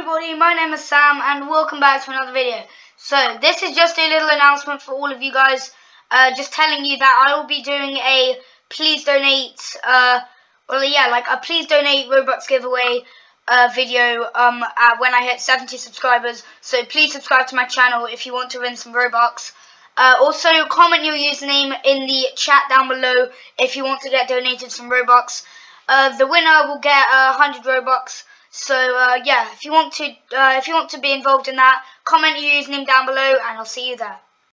everybody, my name is Sam and welcome back to another video. So this is just a little announcement for all of you guys, uh, just telling you that I will be doing a please donate, uh, well yeah, like a please donate Robux giveaway uh, video um, when I hit 70 subscribers. So please subscribe to my channel if you want to win some Robux. Uh, also, comment your username in the chat down below if you want to get donated some Robux. Uh, the winner will get uh, 100 Robux. So uh, yeah, if you want to uh, if you want to be involved in that, comment your username down below, and I'll see you there.